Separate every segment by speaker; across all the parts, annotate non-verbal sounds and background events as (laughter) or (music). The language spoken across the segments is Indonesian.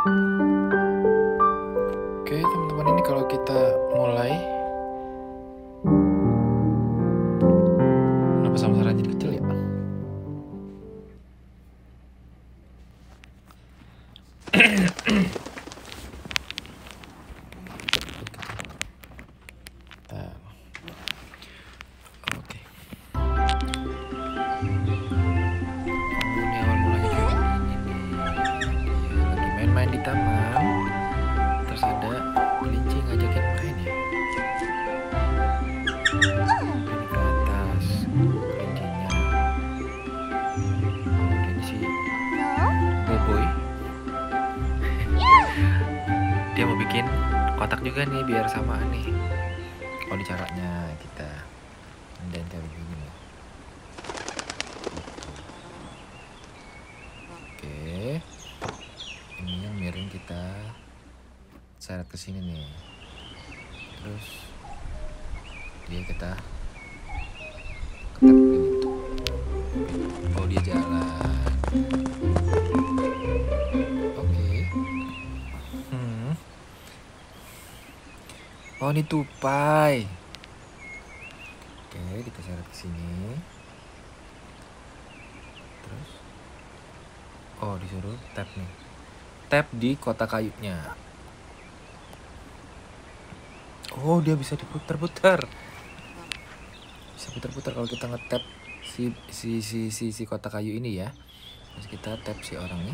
Speaker 1: Oke teman-teman ini kalau kita mulai Dia mau bikin kotak juga nih biar sama nih. Oh, caranya kita dan kayak begini loh. Oke. Ini yang miring kita seret ke sini nih. Terus dia kita Oh ini tupai. Oke kita seret ke sini. Terus? Oh disuruh tap nih. Tap di kotak kayunya. Oh dia bisa diputar-putar. Bisa putar-putar kalau kita ngetap si si si si si kotak kayu ini ya. Terus kita tap si orangnya.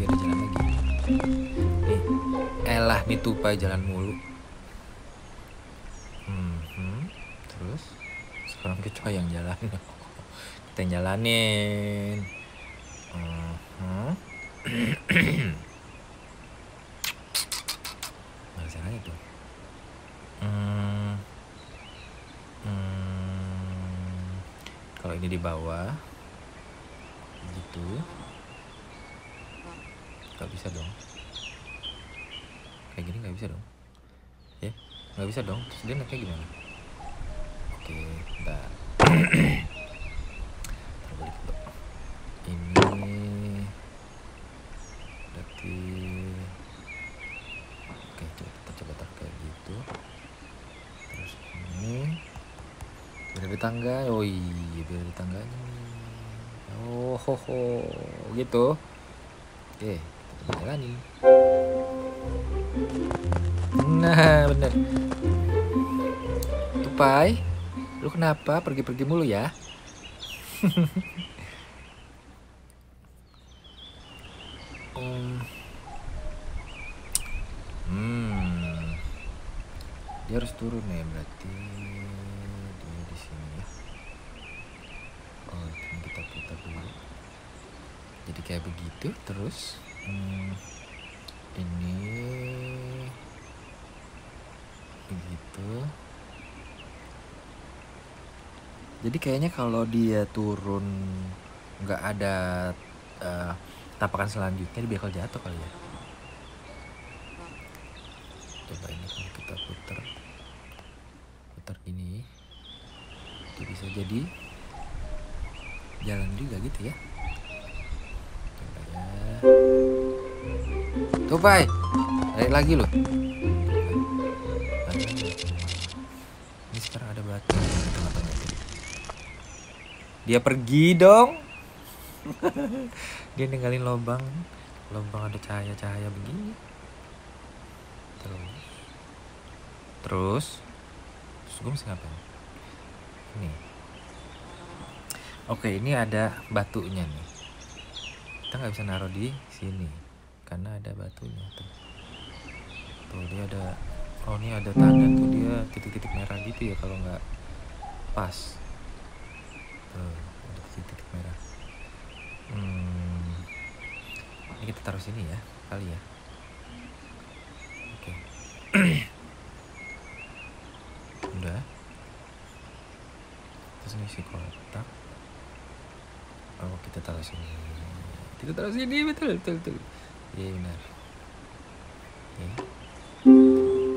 Speaker 1: Biar dia jalan Elah nih tupai jalan mulu Mhm. Terus Sekarang kita yang jalan (laughs) Kita jalanin Mhm. Mana caranya tuh? Hmm. Hmm. Kalau ini di bawah, gitu. Gak bisa dong. Kayak gini nggak bisa dong. Ya, nggak bisa dong. Terus dia naiknya gimana? Oke, bentar. Terbalik dulu. Ini berarti oke coba kita coba taruh kayak gitu terus ini biar ada tangga oh iya biar ada tangganya oh ho, ho. gitu oke kita coba jalanin nah bener tupai lu kenapa pergi-pergi mulu ya Hmm. (laughs) Hmm. Dia harus turun ya berarti dia di sini ya. Oh, kita putar dulu. Jadi kayak begitu terus hmm, ini. Begitu. Jadi kayaknya kalau dia turun nggak ada eh, tapakan selanjutnya dia bakal jatuh kali ya? Coba ini kalau kita putar. Putar gini. Dia bisa jadi jalan juga gitu ya? Coba ya tuh Pai naik lagi loh. Ini sekarang ada batu. Dia pergi dong. (laughs) Dia ninggalin lubang. Lubang ada cahaya-cahaya begini. Terus. Terus. Terus gue mesti ngapain? Ini. Oke ini ada batunya nih. Kita nggak bisa naruh di sini karena ada batunya tuh tuh dia ada oh ini ada tanda tuh dia titik-titik merah gitu ya kalau nggak pas tuh ada titik-titik merah Hmm. Ini kita taruh sini ya, kali ya. Oke. (clears throat) Udah. Terus ini si kotak. Oh, kita taruh sini. Kita taruh sini, betul, betul, betul. Iya, benar. Oke.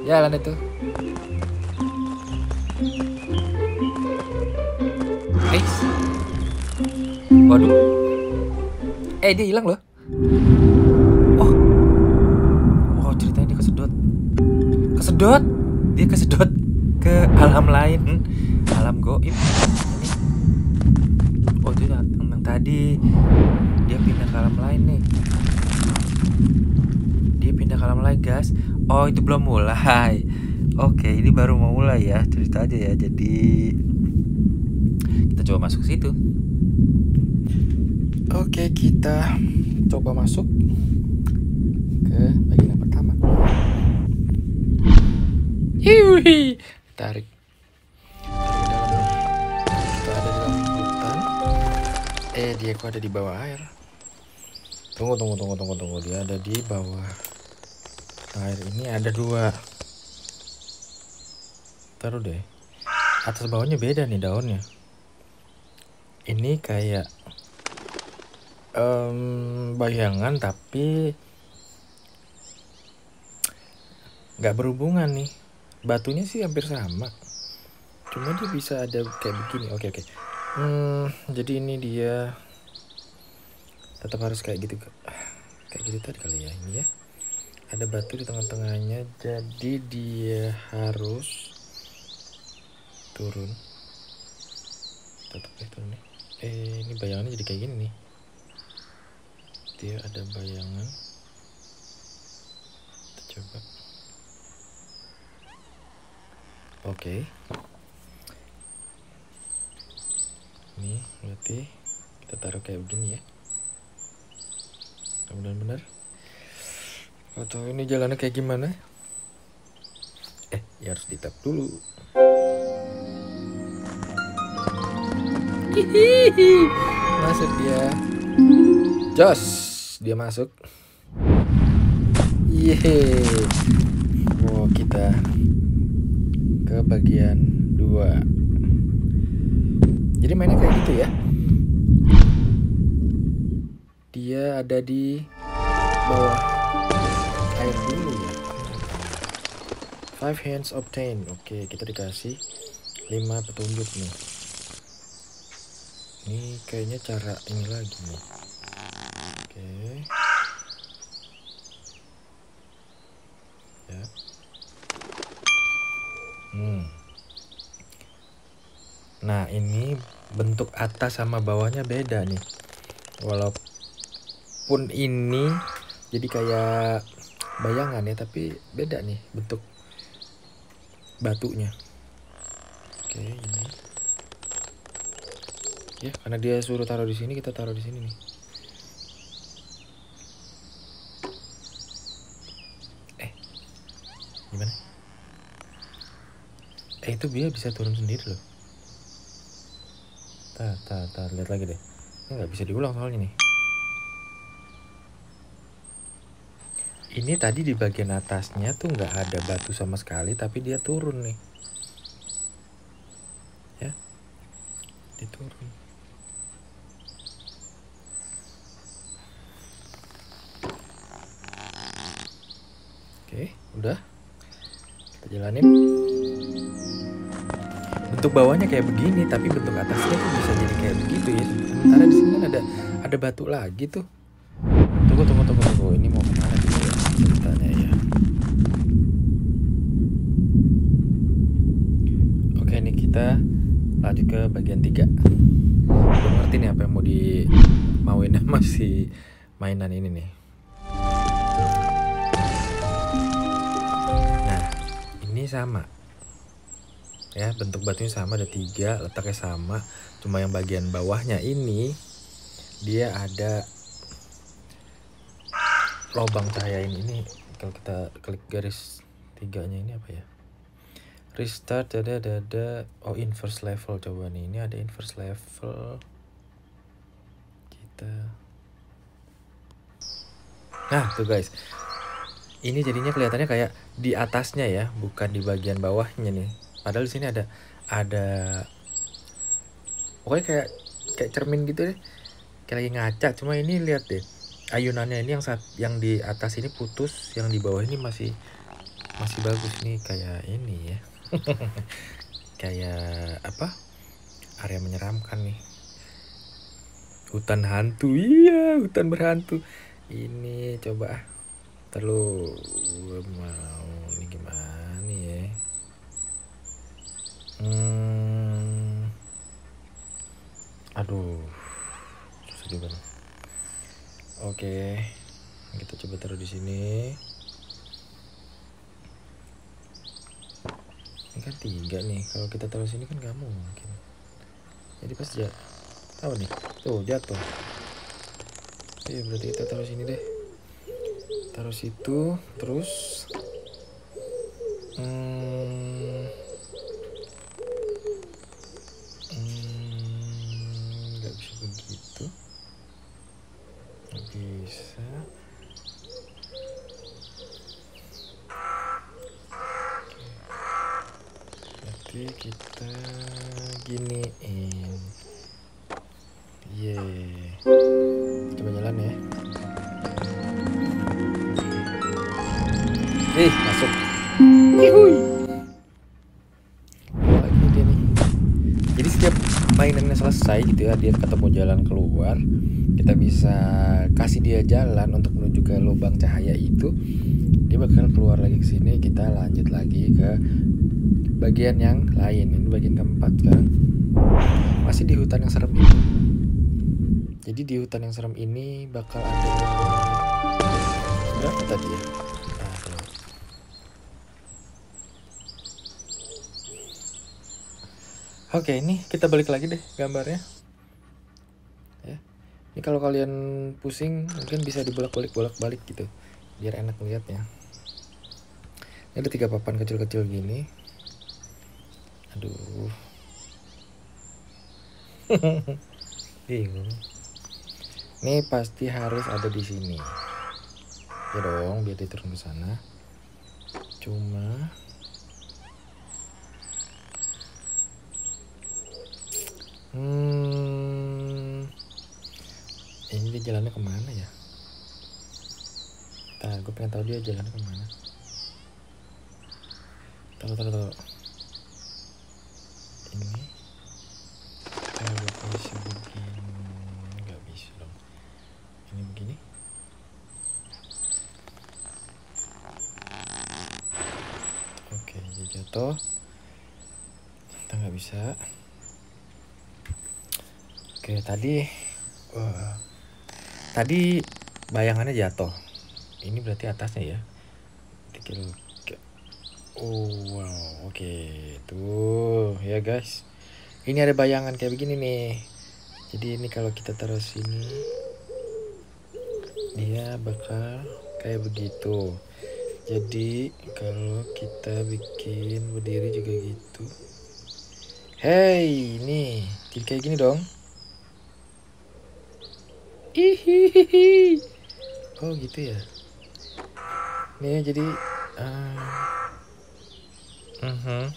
Speaker 1: Jalan itu. Eh. Waduh. Eh dia hilang loh. oh oh ceritanya dia kesedot kesedot dia kesedot ke alam lain alam goib ini oh itu yang tadi dia pindah ke alam lain nih dia pindah ke alam lain guys. Oh itu belum mulai. Oke ini baru mau mulai ya. Cerita aja ya. Jadi kita coba masuk situ. Oke kita coba masuk ke bagian yang pertama. Hiwi, tarik. Eh, dia kok ada di bawah air? Tunggu, tunggu, tunggu, tunggu, tunggu. Dia ada di bawah air ini ada dua. Taruh deh. Atas bawahnya beda nih daunnya. Ini kayak um, bayangan tapi nggak berhubungan nih batunya sih hampir sama cuma dia bisa ada kayak begini oke oke hmm, jadi ini dia tetap harus kayak gitu kayak gitu tadi kali ya ini ya. Ada batu di tengah-tengahnya jadi dia harus turun. Tetap ya turun nih. Eh ini bayangannya jadi kayak gini nih. Dia ada bayangan. Kita coba. Oke. Ini berarti kita taruh kayak begini ya. Benar-benar. Atau ini jalannya kayak gimana? Eh, ya harus di tap dulu. Hihihi. Masuk dia. Jos, dia masuk. Yeay. Wow, kita ke bagian 2 jadi mainnya kayak gitu ya ada di bawah. Air dulu ya. Five hands obtain oke kita dikasih 5 petunjuk nih. Ini kayaknya cara ini lagi nih. Oke. Ya. Hmm. Nah ini bentuk atas sama bawahnya beda nih. Walaupun ini jadi kayak bayangan ya, tapi beda nih bentuk batunya. Oke ini. Ya karena dia suruh taruh di sini, kita taruh di sini nih. Eh, gimana? eh itu dia bisa turun sendiri loh tar tar tar lihat lagi deh ini nggak bisa diulang soalnya nih ini tadi di bagian atasnya tuh nggak ada batu sama sekali tapi dia turun nih. Ya dia turun. Oke udah. Kita jalanin. Bentuk bawahnya kayak begini tapi bentuk atasnya tuh bisa jadi kayak begitu ya. Sementara di sini kan ada ada batu lagi tuh. Tunggu tunggu tunggu tunggu. Ini mau ke mana gitu ya ceritanya ya oke ini kita lanjut ke bagian tiga. Belum ngerti nih apa yang mau di mauin masih (laughs) mainan ini nih. Nah ini sama. Ya bentuk batunya sama ada tiga letaknya sama. Cuma yang bagian bawahnya ini dia ada lubang cahaya ini, ini. Kalau kita klik garis tiganya ini apa ya restart ada ada ada oh inverse level coba nih ini ada inverse level. Kita. Nah tuh guys. Ini jadinya kelihatannya kayak di atasnya ya bukan di bagian bawahnya nih. Padahal di sini ada ada pokoknya kayak kayak cermin gitu deh. Kayak lagi ngaca cuma ini lihat deh. Ayunannya ini yang saat yang di atas ini putus yang di bawah ini masih masih bagus nih kayak ini ya (laughs) kayak apa? Area menyeramkan nih. Hutan hantu. Iya hutan berhantu. Ini coba terlalu mau ini gimana nih ya? Hmm, aduh susah juga oke kita coba taruh di sini ini kan tiga nih. Kalau kita taruh sini kan gak mungkin. Jadi pas ya tahu nih? Tuh jatuh. Iya berarti kita taruh sini deh. Taruh situ terus hmm, Ih, masuk. Yuhui. Lagi dia nih. Jadi setiap mainannya selesai gitu ya, dia ketemu jalan keluar, kita bisa kasih dia jalan untuk menuju ke lubang cahaya itu. Dia bakal keluar lagi ke sini, kita lanjut lagi ke bagian yang lain. Ini bagian keempat sekarang. Masih di hutan yang serem itu. Jadi di hutan yang serem ini bakal ada berapa tadi ya? Nah, keluar. Oke, ini kita balik lagi deh gambarnya. Ya. Ini kalau kalian pusing mungkin bisa dibolak-balik bolak-balik gitu. Biar enak ngeliatnya. Ini ada tiga papan kecil-kecil gini. Aduh. (laughs) Bingung. Ini pasti harus ada di sini. Ya dong, biar dia turun ke sana. Cuma Hmm, ini dia jalannya ke mana ya? Nah, gue pengen tahu dia jalannya ke mana. Taruh, taruh, taruh. Ini gue posisi begini nggak bisa dong. Ini begini. Oke, dia jatuh. Kita nggak bisa. Oke, tadi wah, tadi bayangannya jatuh. Ini berarti atasnya ya. Dikil Oh, wow. Oke, tuh ya guys. Ini ada bayangan kayak begini nih. Jadi ini kalau kita taruh sini dia bakal kayak begitu. Jadi kalau kita bikin berdiri juga gitu. Hey, ini jadi kayak gini dong. Hihihi. Oh gitu ya. Nih jadi uh, mhm.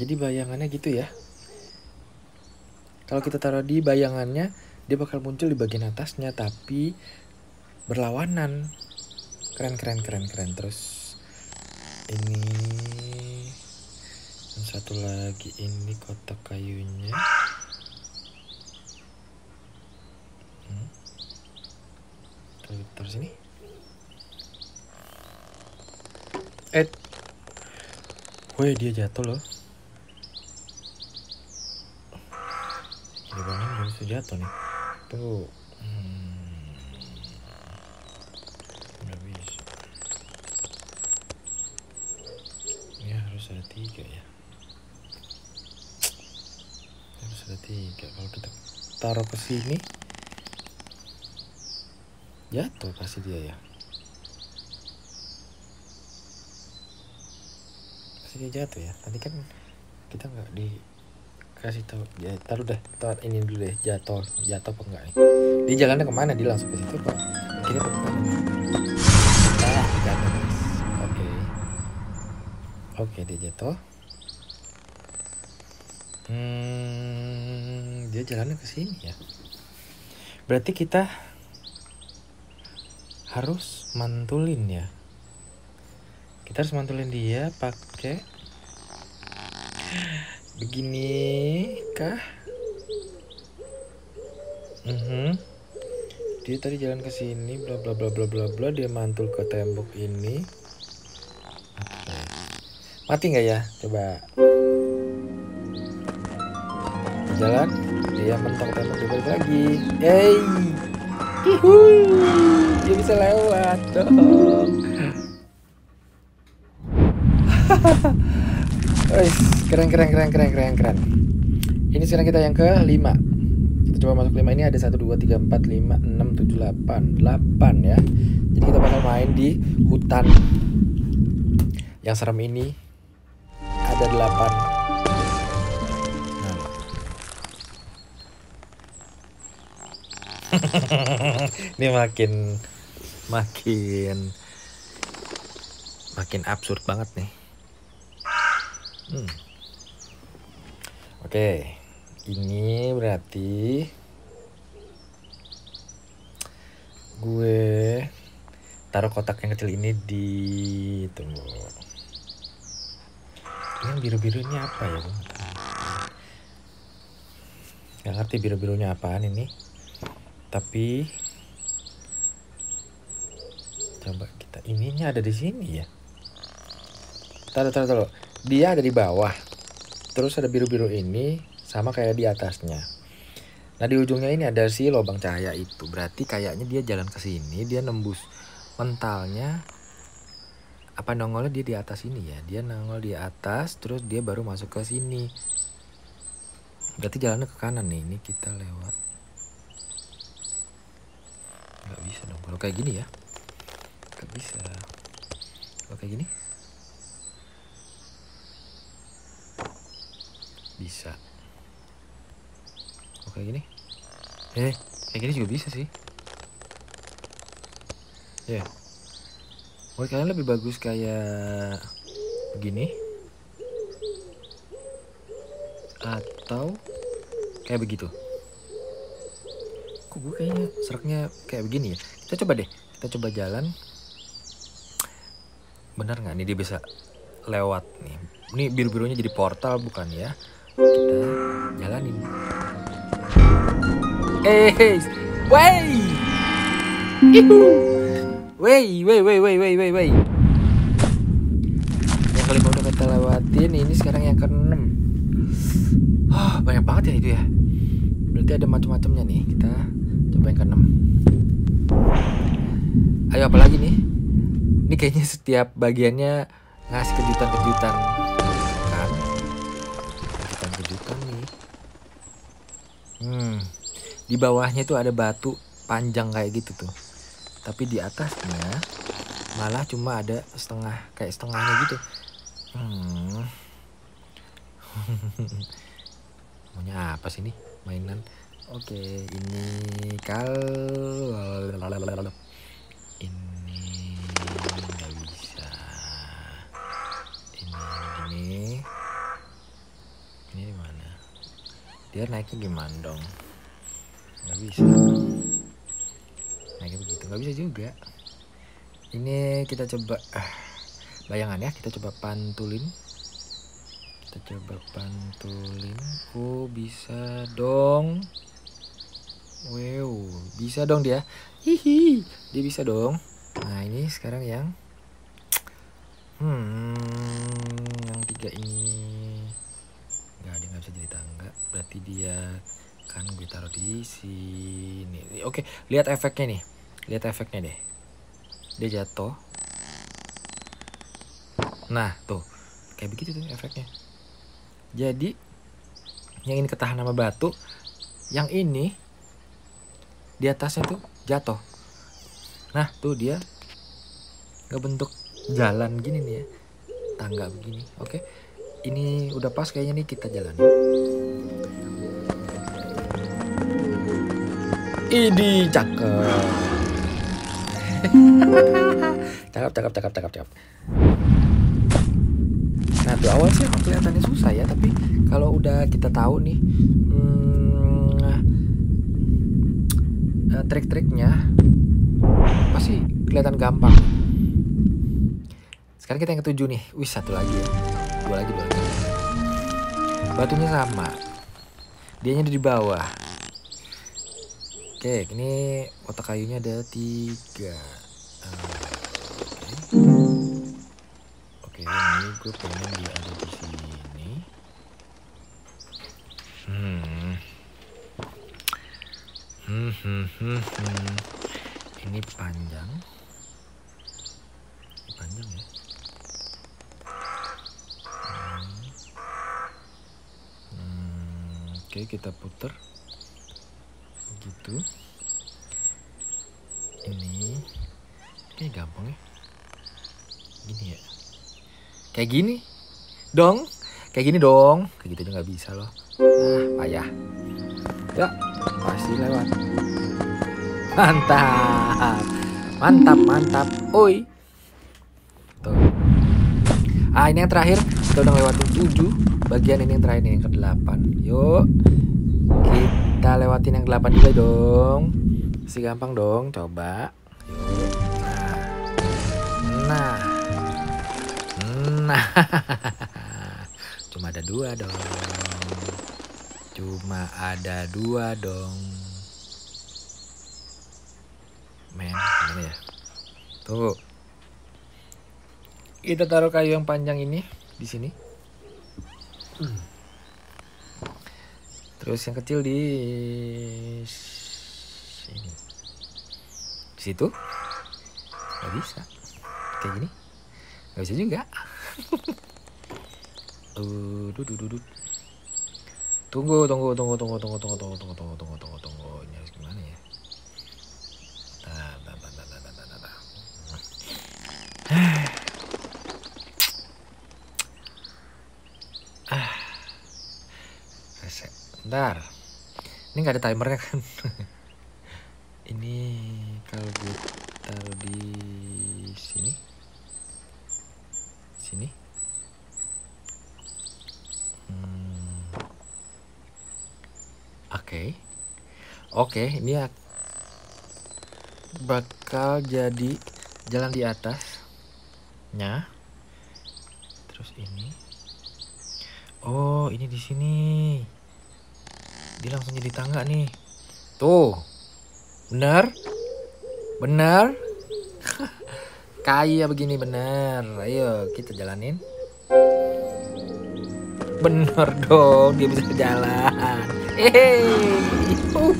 Speaker 1: Jadi bayangannya gitu ya. Kalau kita taruh di bayangannya, dia bakal muncul di bagian atasnya, tapi berlawanan. Keren, keren, keren, keren. Terus ini yang satu lagi ini kotak kayunya. Hmm. Taruh, sini. Eh, Woi dia jatuh loh. Jadi bangun bisa jatuh nih. Tuh. Hmm. Nggak. Ini harus ada tiga ya. Harus ada tiga. Kalau kita taruh ke sini, jatuh pasti dia ya. Pasti dia jatuh ya. Tadi kan kita nggak dikasih tahu. Ya, taruh deh. Taruh ini dulu deh. Jatuh, jatuh apa enggak nih? Dia jalannya ke mana? Dia langsung ke situ pak. Ke mana? Ah. Oke. Oke dia jatuh. Hmm, dia jalannya ke sini ya. Berarti kita harus mantulin ya. Kita harus mantulin dia pakai begini kah? Mhm. dia tadi jalan ke sini bla bla bla bla bla bla dia mantul ke tembok ini mati nggak ya coba jalan dia mentok tembok dia balik lagi Hihu. Dia bisa lewat dong. (laughs) Keren keren keren keren keren keren. Ini sekarang kita yang ke 5 coba masuk 5 ini ada 1 2 3 4 5 6 7 8 8 ya. Jadi kita bakal main di hutan. Yang serem ini ada 8 (laughs) ini makin makin makin absurd banget nih. Hmm. Oke. Okay ini berarti gue taruh kotak yang kecil ini di tunggu yang biru birunya apa ya nggak ngerti biru birunya apaan ini tapi coba kita ininya ada di sini ya taruh taruh taruh dia ada di bawah terus ada biru biru ini sama kayak di atasnya. Nah di ujungnya ini ada si lubang cahaya itu. Berarti kayaknya dia jalan ke sini, dia nembus mentalnya apa nongolnya dia di atas ini ya. Dia nongol di atas, terus dia baru masuk ke sini. Berarti jalannya ke kanan nih. Ini kita lewat. Gak bisa dong. Kalau kayak gini ya, gak bisa. Kalau kayak gini, bisa. Oh, kayak gini. Eh kayak gini juga bisa sih. Ya. Yeah. Kalian lebih bagus kayak begini? Atau kayak begitu kok gue kayaknya seraknya kayak begini ya? Kita coba deh kita coba jalan. Bener nggak? Nih dia bisa lewat nih. Ini biru birunya jadi portal bukan ya? Kita jalanin. Eh, ihu, wey, wey, wey, wey, wey, wey, wey. Yang kelima udah kita lewatin, ini sekarang yang keenam. Oh, banyak banget ya itu ya. Berarti ada macam-macamnya nih. Kita coba yang keenam. Ayo apa lagi nih? Ini kayaknya setiap bagiannya ngasih kejutan-kejutan kan? Kejutan-kejutan nih. Hmm di bawahnya itu ada batu panjang kayak gitu tuh tapi di atasnya malah cuma ada setengah kayak setengahnya gitu hmm. (laughs) maunya apa sih ini mainan. Oke ini kal ini nggak bisa. Ini ini. Ini mana? Dia naiknya gimana dong? Nggak bisa. Gitu begitu. Nggak bisa juga. Ini kita coba ah, bayangan ya kita coba pantulin kita coba pantulin. Oh bisa dong. Wow bisa dong dia. Hihi dia bisa dong. Nah ini sekarang yang hmm yang tiga ini. Nggak ada nggak bisa jadi tangga. Berarti dia kan gue taruh di sini. Oke lihat efeknya nih. Lihat efeknya deh. Dia jatuh. Nah tuh. Kayak begitu tuh efeknya jadi yang ini ketahan sama batu yang ini di atasnya tuh jatuh nah tuh dia bentuk jalan gini nih ya tangga begini oke ini udah pas kayaknya nih kita jalan Idi cakep. (laughs) cakep, cakep, cakep, cakep, cakep. Tuh awal sih emang kelihatannya susah ya, tapi kalau udah kita tahu nih hmm, uh, trik-triknya pasti kelihatan gampang. Sekarang kita yang ketujuh nih, wih satu lagi ya, dua lagi dua lagi. Batunya sama, dianya di bawah Oke, ini kotak kayunya ada tiga. Oke, ini gue pengen dia ada di sini. Hmm. Hmm, hmm, hmm, hmm. Ini panjang. Panjang ya. Hmm. Hmm, Oke, kita putar gitu ini ini gampang ya kayak gini. Dong. Kayak gini dong. Kayak gitu aja nggak bisa loh. Ah payah. Ya pasti lewat. Mantap. Mantap mantap. Oi. Tuh. Ah ini yang terakhir. Kita udah lewatin 7 bagian ini yang terakhir ini yang ke 8 yuk. Kita lewatin yang 8 juga dong. Si gampang dong coba. Yuk. Nah. Nah nah (laughs) cuma ada dua dong cuma ada dua dong men gimana ya tuh kita taruh kayu yang panjang ini di sini Terus yang kecil di sini. Di situ? Gak bisa. Kayak gini? Gak bisa juga. Uh. Tunggu, tunggu, tunggu, tunggu, tunggu, tunggu, tunggu, tunggu, tunggu, tunggu, tunggu, tunggu. Ini harus gimana ya? Nah, nah, nah, nah, nah, nah, nah, nah. Ah. Reset. Bentar. Ini nggak ada timernya kan? Oke. Ini ak- bakal jadi jalan di atasnya. Terus ini. Oh, ini di sini. Dia langsung jadi tangga nih. Tuh. Bener? Bener? (laughs) Kayak begini bener. Ayo kita jalanin. Bener dong, dia bisa jalan. Hehehe.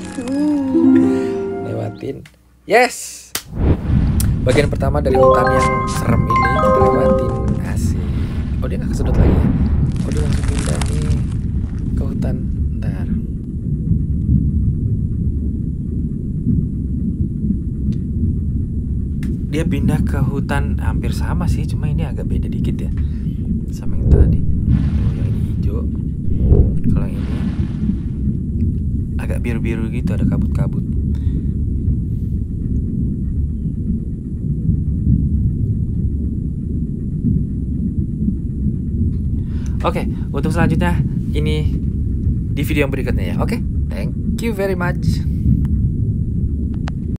Speaker 1: Lewatin. Yes. Bagian pertama dari hutan yang serem ini kita lewatin. Asik. Oh dia nggak kesudut lagi ya? Oh dia langsung pindah nih ke hutan. Ntar. Dia pindah ke hutan hampir sama sih, cuma ini agak beda dikit ya sama yang tadi. Tuh yang ini hijau. Kalau yang ini agak biru-biru gitu, ada kabut-kabut. Oke, untuk selanjutnya ini di video yang berikutnya ya. Oke, thank you very much.